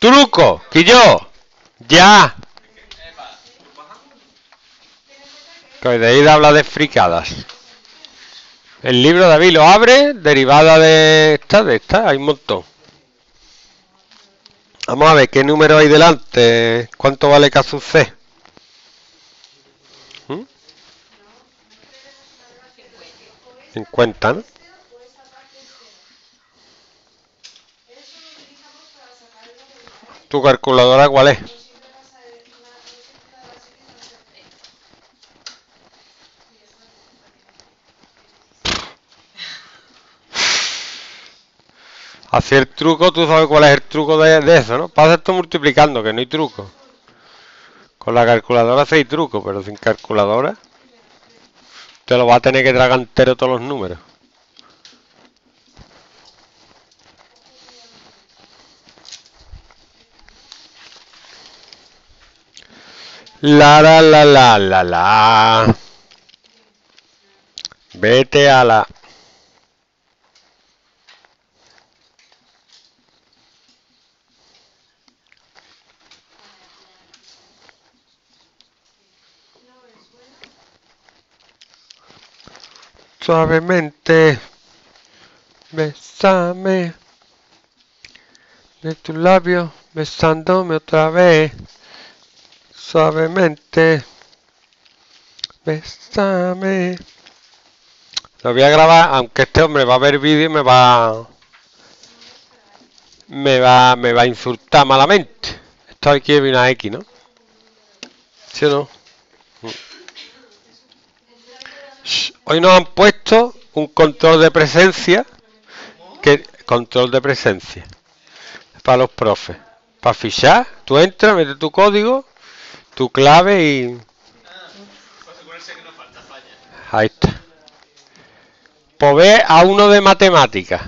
Truco, que yo. Ya. Que de ahí habla de fricadas. El libro de David lo abre, derivada de esta, de esta, hay un montón. Vamos a ver qué número hay delante. ¿Cuánto vale caso C? ¿Mm? 50, ¿no? ¿Tu calculadora cuál es? Hacer truco, tú sabes cuál es el truco de, eso, ¿no? Pasa esto multiplicando, que no hay truco. Con la calculadora sí hay truco, pero sin calculadora te lo va a tener que tragar entero todos los números. La la la la la la. Vete a la. Suavemente. Bésame. De tu labio, besándome otra vez. Suavemente. Bésame. Lo voy a grabar, aunque este hombre va a ver vídeo y me va. Me va, me va a insultar malamente. Esto aquí es una X, ¿no? ¿Sí o no? Hoy nos han puesto un control de presencia. Que, control de presencia. Para los profes. Para fichar, tú entras, metes tu código, tu clave y. Ahí está. Pues ve a uno de matemáticas.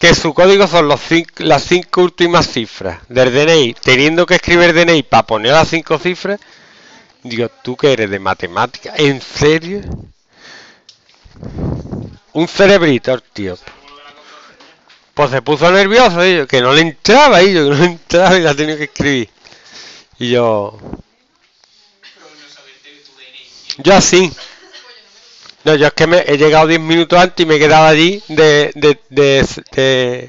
Que su código son los cinco, las cinco últimas cifras del DNI. Teniendo que escribir DNI para poner las cinco cifras. Digo, ¿tú que eres de matemática? ¿En serio? Un cerebrito, tío. Pues se puso nervioso, yo, que no le entraba, yo, que no le entraba y la tenía que escribir. Y yo... Yo así. No, yo es que me he llegado 10 minutos antes y me he quedado allí de, de, de, de-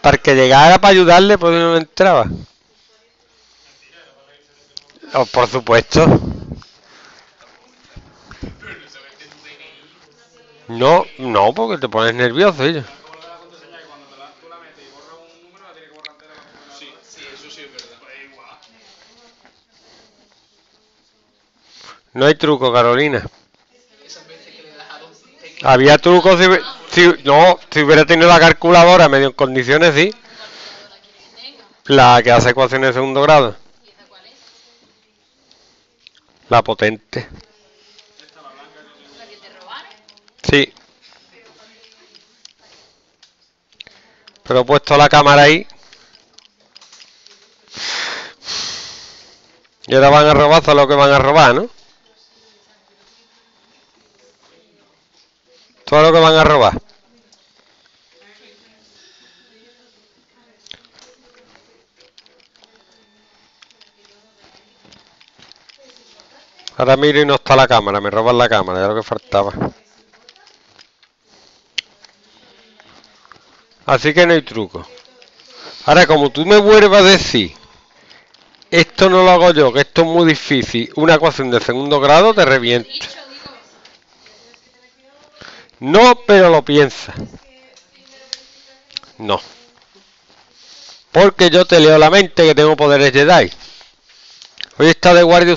para que llegara para ayudarle, pues no me entraba. Oh, por supuesto. No, no, porque te pones nervioso, ellos. No hay truco, Carolina. Había trucos si, si- no, si hubiera tenido la calculadora medio en condiciones, sí. La que hace ecuaciones de segundo grado. La potente. Sí. Pero he puesto la cámara ahí. Y ahora van a robar todo lo que van a robar, ¿no? Todo lo que van a robar. Ahora miro y no está la cámara, me roban la cámara, ya lo que faltaba. Así que no hay truco. Ahora, como tú me vuelvas a decir, esto no lo hago yo, que esto es muy difícil, una ecuación de segundo grado te revienta. No, pero lo piensa. No. Porque yo te leo la mente que tengo poderes Jedi. Hoy está de guardia